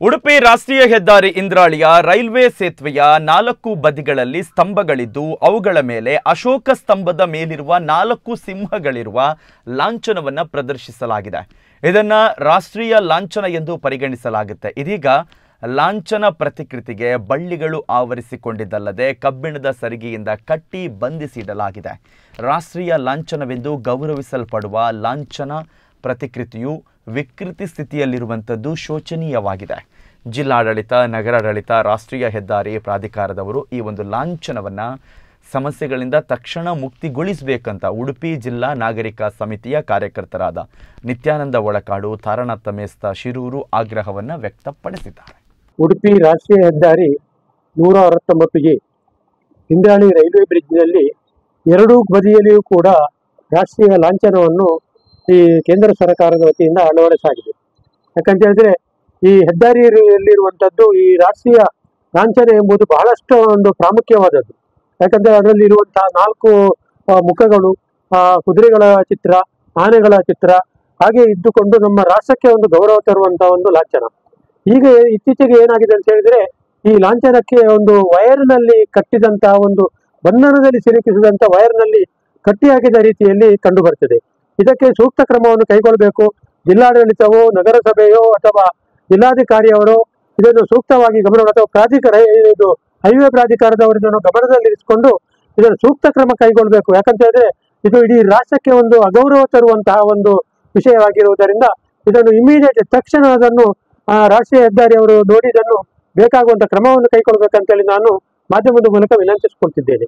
ಉಡುಪಿ ರಾಷ್ಟ್ರೀಯ ಹೆದ್ದಾರಿ ಇಂದ್ರಾಳಿಯ ರೈಲ್ವೆ ಸೇತುವೆಯ ನಾಲ್ಕು ಬದಿಗಳಲ್ಲಿ ಸ್ತಂಭಗಳಿದ್ದು, ಅವುಗಳ ಮೇಲೆ ಅಶೋಕ ಸ್ತಂಭದ ಮೇಲಿರುವ ನಾಲ್ಕು ಸಿಂಹಗಳಿರುವ ಲಾಂಛನವನ್ನು ಪ್ರದರ್ಶಿಸಲಾಗಿದೆ. ಇದನ್ನ ರಾಷ್ಟ್ರೀಯ ಲಾಂಛನ ಎಂದು ಪರಿಗಣಿಸಲಾಗುತ್ತೆ. ಇದೀಗ ಲಾಂಛನ ಪ್ರತಿಕೃತಿಗೆ ಬಳ್ಳಿಗಳು ಆವರಿಸಿಕೊಂಡಿದ್ದಲ್ಲದೆ ಕಬ್ಬಿಣದ ಸರಿಗೆಯಿಂದ ಕಟ್ಟಿ ಬಂಧಿಸಿಡಲಾಗಿದೆ. ರಾಷ್ಟ್ರೀಯ ಲಾಂಛನವೆಂದು ಗೌರವಿಸಲ್ಪಡುವ ಲಾಂಛನ ಪ್ರತಿಕೃತಿಯು ವಿಕೃತಿ ಸ್ಥಿತಿಯಲ್ಲಿರುವಂಥದ್ದು ಶೋಚನೀಯವಾಗಿದೆ. ಜಿಲ್ಲಾಡಳಿತ, ನಗರಾಡಳಿತ, ರಾಷ್ಟ್ರೀಯ ಹೆದ್ದಾರಿ ಪ್ರಾಧಿಕಾರದವರು ಈ ಒಂದು ಲಾಂಛನವನ್ನು ಸಮಸ್ಯೆಗಳಿಂದ ತಕ್ಷಣ ಮುಕ್ತಿಗೊಳಿಸಬೇಕಂತ ಉಡುಪಿ ಜಿಲ್ಲಾ ನಾಗರಿಕ ಸಮಿತಿಯ ಕಾರ್ಯಕರ್ತರಾದ ನಿತ್ಯಾನಂದ ಒಳಕಾಡು, ತಾರನಾಥ ಮೇಸ್ತ ಶಿರೂರು ಆಗ್ರಹವನ್ನು ವ್ಯಕ್ತಪಡಿಸಿದ್ದಾರೆ. ಉಡುಪಿ ರಾಷ್ಟ್ರೀಯ ಹೆದ್ದಾರಿ ನೂರ ಅರವತ್ತೊಂಬತ್ತು ಎ ಹಿಂದಾಳಿ ರೈಲ್ವೆ ಬ್ರಿಡ್ಜ್ನಲ್ಲಿ ಎರಡೂ ಬದಿಯಲ್ಲಿಯೂ ಕೂಡ ರಾಷ್ಟ್ರೀಯ ಲಾಂಛನವನ್ನು ಈ ಕೇಂದ್ರ ಸರ್ಕಾರದ ವತಿಯಿಂದ ಅಳವಡಿಸಲಾಗಿದೆ ಯಾಕಂತ ಹೇಳಿದ್ರೆ ಈ ಹೆದ್ದಾರಿಯಲ್ಲಿರುವಂಥದ್ದು ಈ ರಾಷ್ಟ್ರೀಯ ಲಾಂಛನ ಎಂಬುದು ಬಹಳಷ್ಟು ಒಂದು ಪ್ರಾಮುಖ್ಯವಾದದ್ದು. ಯಾಕಂದ್ರೆ ಅದರಲ್ಲಿ ಇರುವಂತಹ ನಾಲ್ಕು ಮುಖಗಳು ಕುದುರೆಗಳ ಚಿತ್ರ, ಆನೆಗಳ ಚಿತ್ರ, ಹಾಗೆ ಇದ್ದುಕೊಂಡು ನಮ್ಮ ರಾಷ್ಟ್ರಕ್ಕೆ ಒಂದು ಗೌರವ ತರುವಂತಹ ಒಂದು ಲಾಂಛನ. ಈಗ ಇತ್ತೀಚೆಗೆ ಏನಾಗಿದೆ ಅಂತ ಹೇಳಿದ್ರೆ ಈ ಲಾಂಛನಕ್ಕೆ ಒಂದು ವೈರ್ನಲ್ಲಿ ಕಟ್ಟಿದಂತಹ ಒಂದು ಬಂಧನದಲ್ಲಿ ಸಿಲುಕಿಸಿದಂತ ವೈರ್ನಲ್ಲಿ ಕಟ್ಟಿಹಾಕಿದ ರೀತಿಯಲ್ಲಿ ಕಂಡು ಬರ್ತದೆ ಇದಕ್ಕೆ ಸೂಕ್ತ ಕ್ರಮವನ್ನು ಕೈಗೊಳ್ಳಬೇಕು. ಜಿಲ್ಲಾಡಳಿತವೋ ನಗರಸಭೆಯೋ ಅಥವಾ ಜಿಲ್ಲಾಧಿಕಾರಿಯವರು ಇದನ್ನು ಸೂಕ್ತವಾಗಿ ಗಮನ ಅಥವಾ ಪ್ರಾಧಿಕಾರ ಇದು ಹೈವೇ ಪ್ರಾಧಿಕಾರದವರನ್ನು ಗಮನದಲ್ಲಿರಿಸಿಕೊಂಡು ಇದನ್ನು ಸೂಕ್ತ ಕ್ರಮ ಕೈಗೊಳ್ಳಬೇಕು. ಯಾಕಂತ ಹೇಳಿದ್ರೆ ಇದು ಇಡೀ ರಾಷ್ಟ್ರಕ್ಕೆ ಒಂದು ಅಗೌರವ ತರುವಂತಹ ಒಂದು ವಿಷಯವಾಗಿರುವುದರಿಂದ ಇದನ್ನು ಇಮಿಡಿಯೇಟ್ ತಕ್ಷಣ ಅದನ್ನು ಆ, ರಾಷ್ಟ್ರೀಯ ಹೆದ್ದಾರಿಯವರು ನೋಡಿ ಇದನ್ನು ಬೇಕಾಗುವಂತ ಕ್ರಮವನ್ನು ಕೈಗೊಳ್ಳಬೇಕಂತೇಳಿ ನಾನು ಮಾಧ್ಯಮದ ಮೂಲಕ ವಿನಂತಿಸಿಕೊಳ್ತಿದ್ದೇನೆ.